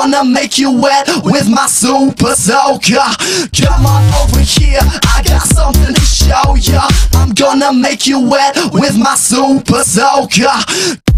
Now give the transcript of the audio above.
gonna make you wet with my super soaker. Come on over here, I got something to show ya. I'm gonna make you wet with my super soaker.